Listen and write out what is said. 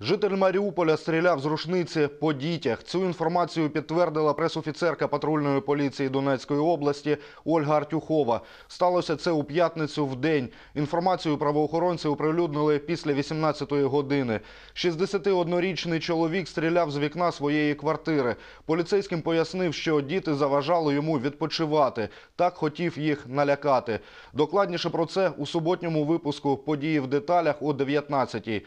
Житель Маріуполя стріляв з рушниці по дітях. Цю інформацію підтвердила пресофіцерка патрульної поліції Донецької області Ольга Артюхова. Сталося це у п'ятницю в день. Інформацію правоохоронці оприлюднили після 18-ї години. 61-річний чоловік стріляв з вікна своєї квартири. Поліцейським пояснив, що діти заважали йому відпочивати. Так хотів їх налякати. Докладніше про це у суботньому випуску події в деталях о 19-й.